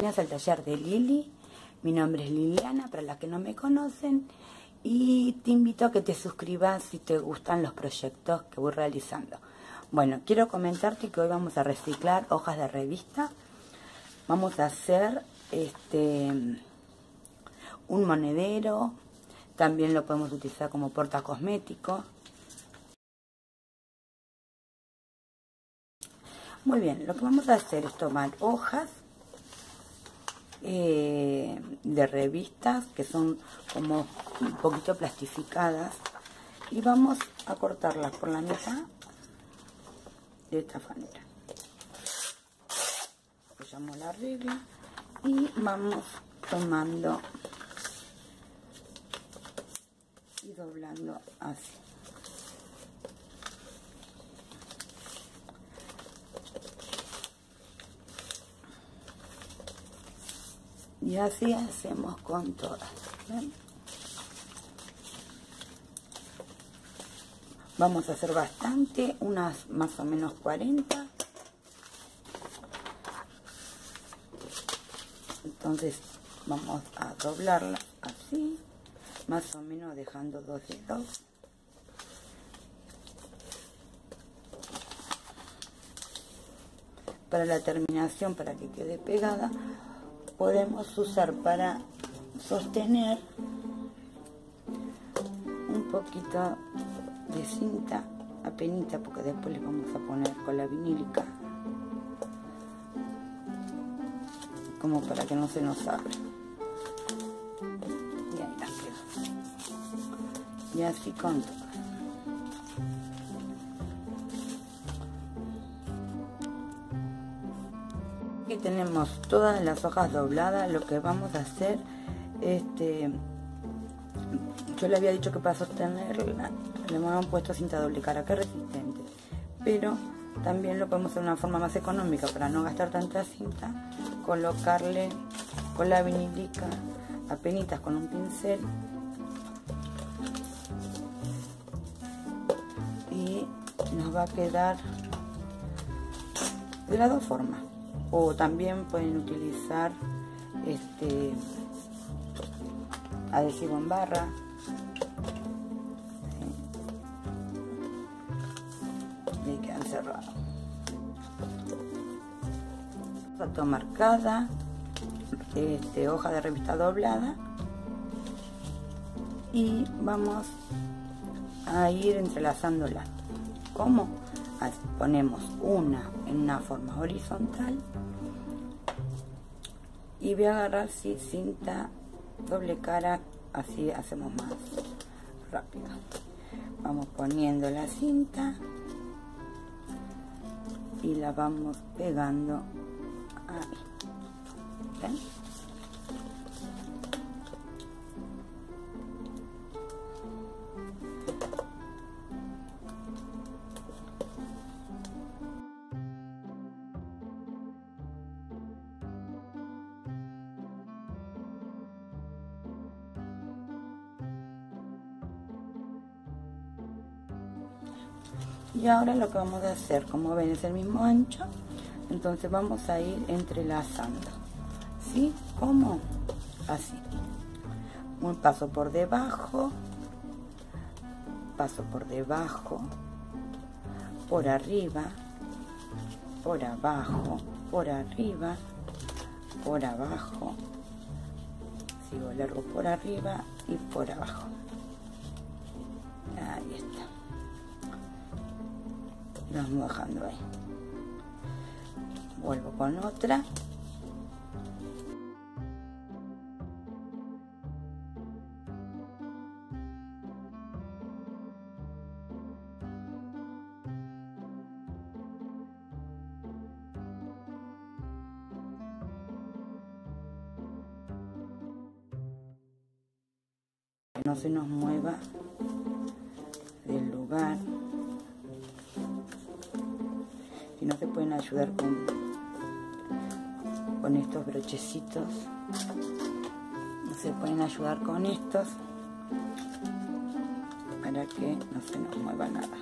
Bienvenidos al taller de Lili. Mi nombre es Liliana, para las que no me conocen. Y te invito a que te suscribas si te gustan los proyectos que voy realizando. Bueno, quiero comentarte que hoy vamos a reciclar hojas de revista. Vamos a hacer este un monedero. También lo podemos utilizar como porta cosmético. Muy bien, lo que vamos a hacer es tomar hojas eh, de revistas que son como un poquito plastificadas. Y vamos a cortarlas por la mitad de esta manera. Apoyamos la regla y vamos tomando y doblando así y así hacemos con todas vamos a hacer bastante unas más o menos 40 entonces vamos a doblarla así más o menos dejando dos dedos para la terminación para que quede pegada podemos usar para sostener un poquito de cinta apenita porque después le vamos a poner con la vinílica como para que no se nos abra y ahí la quedo. Y así con todo tenemos todas las hojas dobladas lo que vamos a hacer este yo le había dicho que para sostenerla le hemos puesto cinta doble cara que resistente pero también lo podemos hacer de una forma más económica para no gastar tanta cinta colocarle con la vinilica apenitas con un pincel y nos va a quedar de las dos formas o también pueden utilizar este adhesivo en barra. Y quedan cerrados. Foto marcada este, hoja de revista doblada. Y vamos a ir entrelazándola. ¿cómo? ponemos una en una forma horizontal. Y voy a agarrar si cinta doble cara así hacemos más rápido. Vamos poniendo la cinta y la vamos pegando ahí. Y ahora lo que vamos a hacer como ven es el mismo ancho entonces vamos a ir entrelazando ¿sí? como así. Un paso por debajo paso por debajo por arriba por abajo por arriba por abajo sigo largo por arriba y por abajo. Ahí está vamos bajando ahí. Vuelvo con otra. No se nos mueva del lugar se pueden ayudar con, con estos brochecitos. Se pueden ayudar con estos para que no se nos mueva nada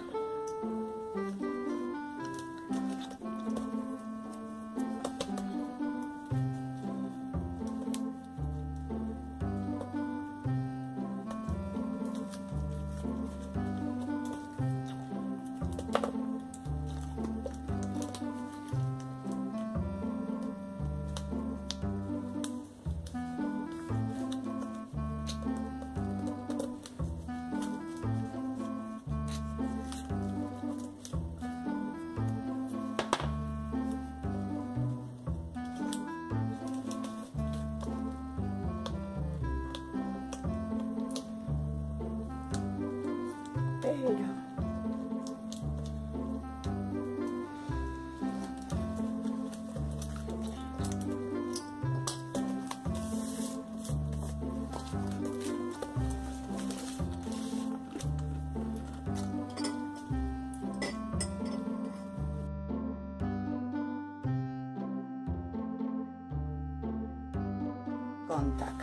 Contact.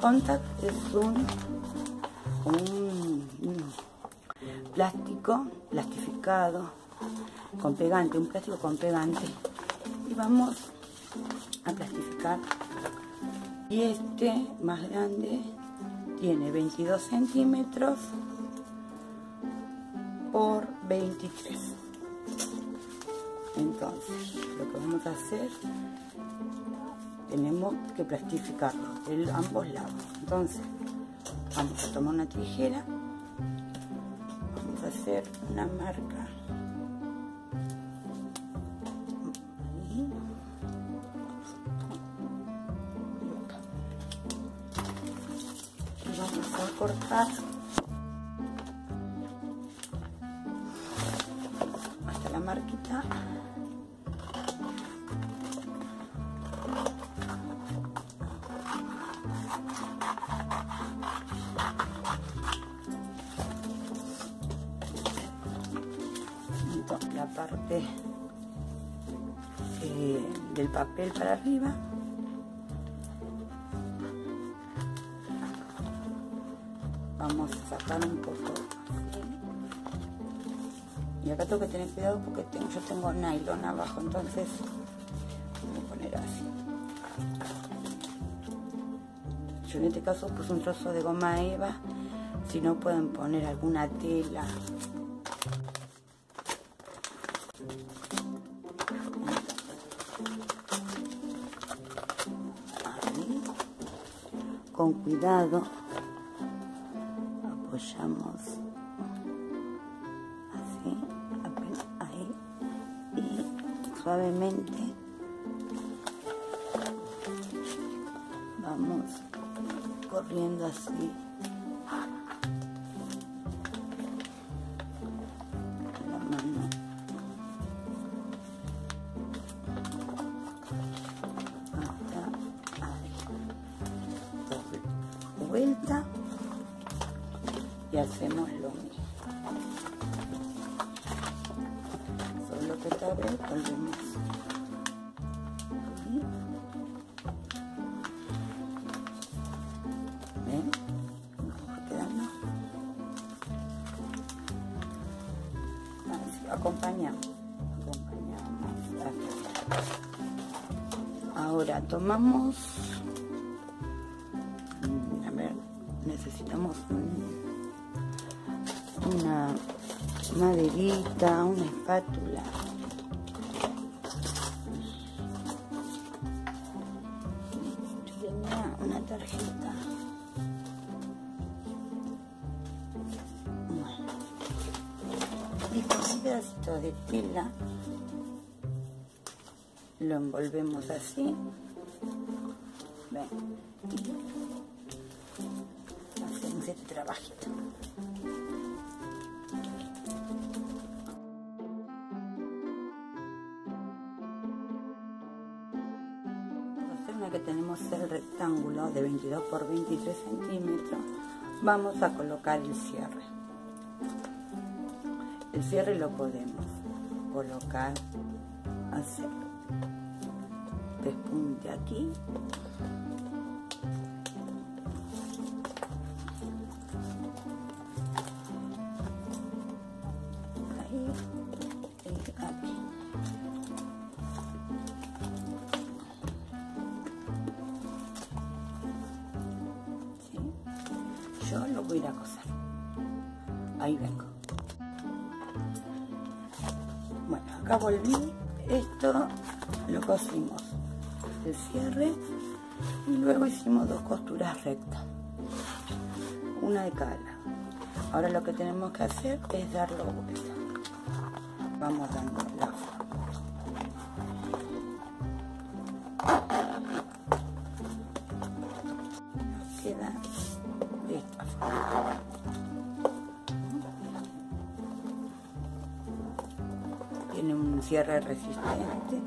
Contact es un, un, plástico plastificado con pegante, un plástico con pegante. Y vamos a plastificar. Y este más grande tiene 22 centímetros por 23. Entonces, lo que vamos a hacer tenemos que plastificarlo de ambos lados. Entonces, vamos a tomar una tijera, vamos a hacer una marca. Y vamos a cortar hasta la marquita. Eh, del papel para arriba. Vamos a sacar un poco y acá tengo que tener cuidado porque yo tengo nylon abajo entonces voy a poner así. Yo en este caso puse un trozo de goma eva si no pueden poner alguna tela cuidado apoyamos así ahí y suavemente vamos corriendo así vuelta y hacemos lo mismo solo que esta vez volvemos ahí. ¿Ven? Así, acompañamos acompañamos ahora tomamos una maderita una espátula. Una tarjeta. Y con de tela. Lo envolvemos así. Ven este trabajito que tenemos el rectángulo de 22 por 23 centímetros. Vamos a colocar el cierre. El cierre lo podemos colocar hacer despunte aquí lo voy a ir a coser ahí vengo. Bueno acá volví. Esto lo cosimos. El cierre. Y luego hicimos dos costuras rectas. Una de cada. Ahora lo que tenemos que hacer es darlo vuelta. Vamos dando la forma tiene un cierre resistente